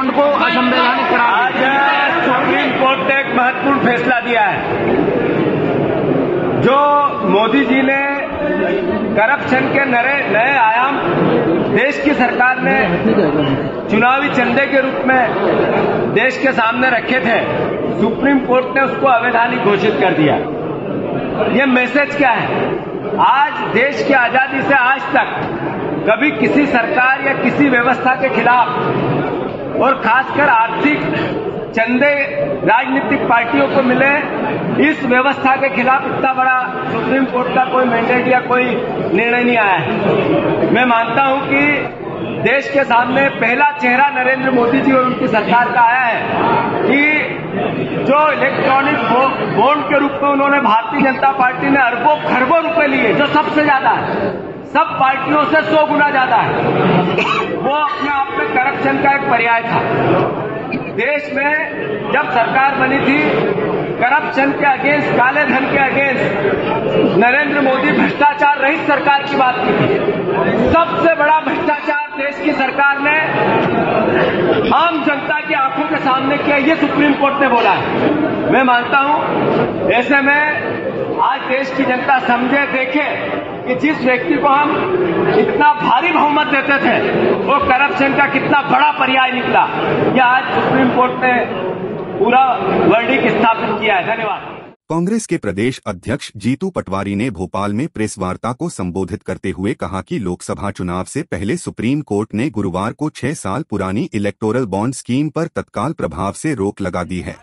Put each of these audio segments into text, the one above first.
Bond को असंवैधानिक आज सुप्रीम कोर्ट ने एक महत्वपूर्ण फैसला दिया है। जो मोदी जी ने करप्शन के नए नए आयाम देश की सरकार ने चुनावी चंदे के रूप में देश के सामने रखे थे सुप्रीम कोर्ट ने उसको अवैधानिक घोषित कर दिया। ये मैसेज क्या है? आज देश की आज़ादी से आज तक कभी किसी सरकार या किसी व्यवस्था के खिलाफ और खासकर आर्थिक चंदे राजनीतिक पार्टियों को मिले, इस व्यवस्था के खिलाफ इतना बड़ा सुप्रीम कोर्ट का कोई मैंडेट या कोई निर्णय नहीं आया है। मैं मानता हूँ कि देश के सामने पहला चेहरा नरेंद्र मोदी जी और उनकी सरकार का आया है कि जो इलेक्ट्रॉनिक बॉन्ड के रूप में उन्होंने भारतीय जनता पार्टी ने अरबों, खरबों रुपए लिए, जो सबसे ज़्यादा है। सब पार्टियों से सौ गुना ज़्यादा है। वो अपने आप में करप्शन का एक पर्याय था। देश में जब सरकार बनी थी करप्शन के अगेंस्ट काले धन के अगेंस्ट नरेंद्र मोदी भ्रष्टाचार रहित सरकार की बात की थी। सबसे बड़ा भ्रष्टाचार देश की सरकार ने आँखों ने सामने किया, ये सुप्रीम कोर्ट ने बोला। है मैं मानता हूँ, ऐसे में आज देश की जनता समझे, देखे कि जिस व्यक्ति को हम इतना भारी बहुमत देते थे, वो करप्शन का कितना बड़ा पर्याय निकला। यह आज सुप्रीम कोर्ट ने पूरा वर्डिक स्थापित किया है। धन्यवाद। कांग्रेस के प्रदेश अध्यक्ष जीतू पटवारी ने भोपाल में प्रेस वार्ता को संबोधित करते हुए कहा कि लोकसभा चुनाव से पहले सुप्रीम कोर्ट ने गुरुवार को छह साल पुरानी इलेक्टोरल बॉन्ड स्कीम पर तत्काल प्रभाव से रोक लगा दी है।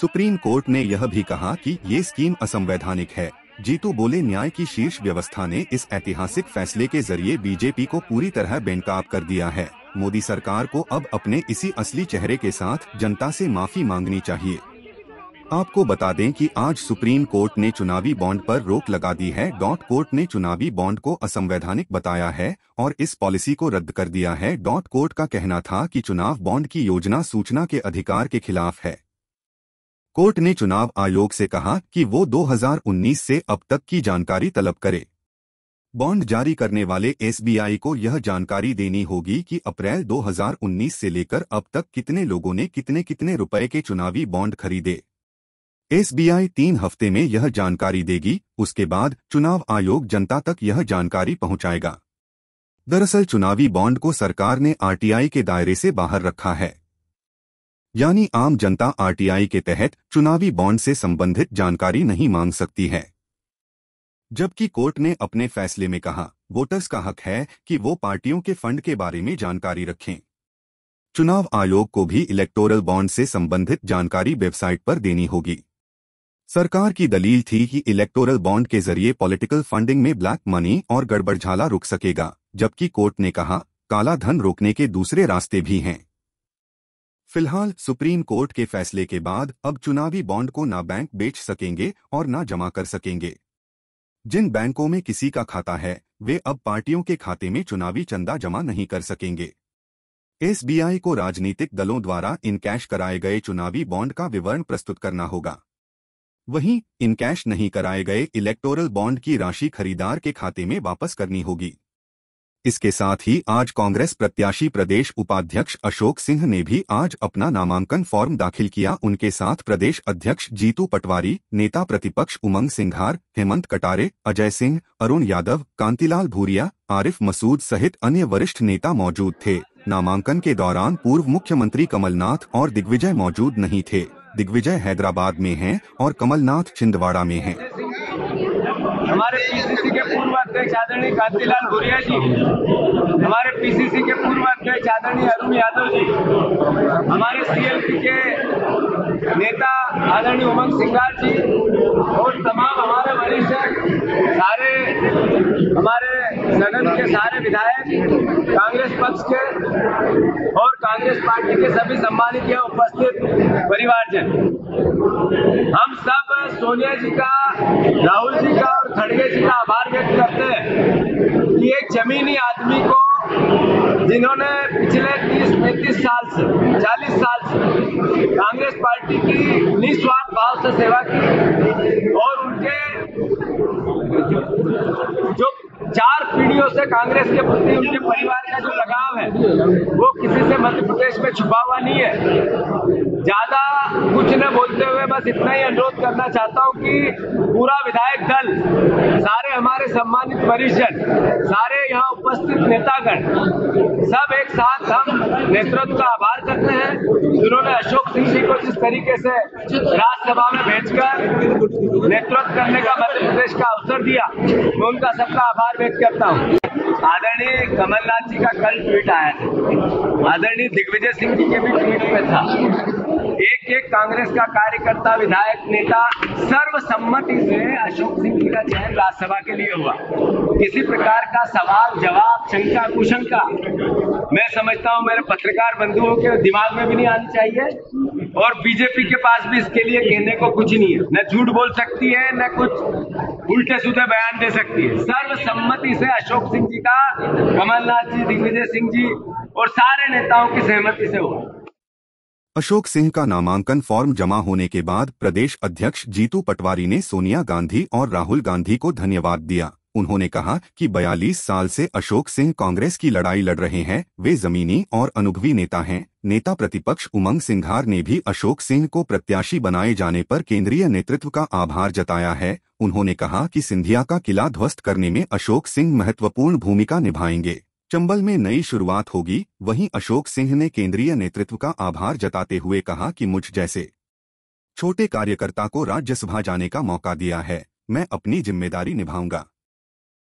सुप्रीम कोर्ट ने यह भी कहा कि ये स्कीम असंवैधानिक है। जीतू बोले, न्याय की शीर्ष व्यवस्था ने इस ऐतिहासिक फैसले के ज़रिए बीजेपी को पूरी तरह बेनकाब कर दिया है। मोदी सरकार को अब अपने इसी असली चेहरे के साथ जनता से माफ़ी मांगनी चाहिए। आपको बता दें कि आज सुप्रीम कोर्ट ने चुनावी बॉन्ड पर रोक लगा दी है। डॉट कोर्ट ने चुनावी बॉन्ड को असंवैधानिक बताया है और इस पॉलिसी को रद्द कर दिया है। डॉट कोर्ट का कहना था कि चुनाव बॉन्ड की योजना सूचना के अधिकार के खिलाफ है। कोर्ट ने चुनाव आयोग से कहा कि वो 2019 से अब तक की जानकारी तलब करे। बॉन्ड जारी करने वाले एसबीआई को यह जानकारी देनी होगी कि अप्रैल 2019 से लेकर अब तक कितने लोगों ने कितने कितने रुपए के चुनावी बॉन्ड खरीदे। एसबीआई तीन हफ़्ते में यह जानकारी देगी, उसके बाद चुनाव आयोग जनता तक यह जानकारी पहुंचाएगा। दरअसल चुनावी बॉन्ड को सरकार ने आरटीआई के दायरे से बाहर रखा है। यानी आम जनता आरटीआई के तहत चुनावी बॉन्ड से संबंधित जानकारी नहीं मांग सकती है। जबकि कोर्ट ने अपने फैसले में कहा, वोटर्स का हक है कि वो पार्टियों के फंड के बारे में जानकारी रखें। चुनाव आयोग को भी इलेक्टोरल बॉन्ड से संबंधित जानकारी वेबसाइट पर देनी होगी। सरकार की दलील थी कि इलेक्टोरल बॉन्ड के ज़रिए पॉलिटिकल फंडिंग में ब्लैक मनी और गड़बड़झाला रुक सकेगा, जबकि कोर्ट ने कहा, काला धन रोकने के दूसरे रास्ते भी हैं। फ़िलहाल, सुप्रीम कोर्ट के फैसले के बाद, अब चुनावी बॉन्ड को ना बैंक बेच सकेंगे और ना जमा कर सकेंगे। जिन बैंकों में किसी का खाता है, वे अब पार्टियों के खाते में चुनावी चंदा जमा नहीं कर सकेंगे। एसबीआई को राजनीतिक दलों द्वारा इनकैश कराए गए चुनावी बॉन्ड का विवरण प्रस्तुत करना होगा। वहीं इनकैश नहीं कराए गए इलेक्टोरल बॉन्ड की राशि खरीदार के खाते में वापस करनी होगी। इसके साथ ही आज कांग्रेस प्रत्याशी प्रदेश उपाध्यक्ष अशोक सिंह ने भी आज अपना नामांकन फॉर्म दाखिल किया। उनके साथ प्रदेश अध्यक्ष जीतू पटवारी, नेता प्रतिपक्ष उमंग सिंघार, हेमंत कटारे, अजय सिंह, अरुण यादव, कांतिलाल भूरिया, आरिफ मसूद सहित अन्य वरिष्ठ नेता मौजूद थे। नामांकन के दौरान पूर्व मुख्यमंत्री कमलनाथ और दिग्विजय मौजूद नहीं थे। दिग्विजय हैदराबाद में हैं और कमलनाथ छिंदवाड़ा में हैं। हमारे पीसीसी के पूर्व अध्यक्ष आदरणीय कांतिलाल भूरिया जी, हमारे पीसीसी के पूर्व अध्यक्ष आदरणीय अरुण यादव जी, हमारे सीएलपी के नेता आदरणीय उमंग सिंगार जी और तमाम हमारे वरिष्ठ सारे, हमारे सदन के सारे विधायक, कांग्रेस पक्ष के और कांग्रेस पार्टी के सभी सम्मानित या उपस्थित परिवारजन। हम सब सोनिया जी का, राहुल जी का और खड़गे जी का आभार व्यक्त करते हैं कि एक जमीनी आदमी को जिन्होंने पिछले 30 पैंतीस साल से 40 साल से कांग्रेस पार्टी की निस्वार्थ भाव से सेवा की और उनके जो चार पीढ़ियों से कांग्रेस के प्रति उनके परिवार का जो लगाव है मध्य प्रदेश में छुपा हुआ नहीं है। ज़्यादा कुछ न बोलते हुए बस इतना ही अनुरोध करना चाहता हूँ कि पूरा विधायक दल, सारे हमारे सम्मानित परिषद सारे यहाँ उपस्थित नेतागण, सब एक साथ हम नेतृत्व का आभार करते हैं। जिन्होंने अशोक सिंह जी को जिस तरीके से राज्यसभा में भेजकर नेतृत्व करने का मध्य प्रदेश का अवसर दिया, मैं उनका सबका आभार व्यक्त करता हूँ। आदरणीय कमलनाथ जी का कल ट्वीट आया था। आदरणीय दिग्विजय सिंह जी के भी ट्वीट पे था। एक एक कांग्रेस का कार्यकर्ता, विधायक, नेता सर्वसम्मति से अशोक सिंह जी का चयन राज्यसभा के लिए हुआ। किसी प्रकार का सवाल, जवाब, शंका, कुशंका मैं समझता हूँ मेरे पत्रकार बंधुओं के दिमाग में भी नहीं आनी चाहिए और बीजेपी के पास भी इसके लिए कहने को कुछ नहीं है। न झूठ बोल सकती है, न कुछ उल्टे सुधे बयान दे सकती है। सर्वसम्मति से अशोक सिंह जी का, कमलनाथ जी, दिग्विजय सिंह जी और सारे नेताओं की सहमति से हुआ। अशोक सिंह का नामांकन फॉर्म जमा होने के बाद प्रदेश अध्यक्ष जीतू पटवारी ने सोनिया गांधी और राहुल गांधी को धन्यवाद दिया। उन्होंने कहा कि 42 साल से अशोक सिंह कांग्रेस की लड़ाई लड़ रहे हैं, वे जमीनी और अनुभवी नेता हैं। नेता प्रतिपक्ष उमंग सिंघार ने भी अशोक सिंह को प्रत्याशी बनाए जाने पर केंद्रीय नेतृत्व का आभार जताया है। उन्होंने कहा कि सिंधिया का किला ध्वस्त करने में अशोक सिंह महत्वपूर्ण भूमिका निभाएँगे। चंबल में नई शुरुआत होगी, वहीं अशोक सिंह ने केंद्रीय नेतृत्व का आभार जताते हुए कहा कि मुझ जैसे छोटे कार्यकर्ता को राज्यसभा जाने का मौका दिया है, मैं अपनी ज़िम्मेदारी निभाऊँगा।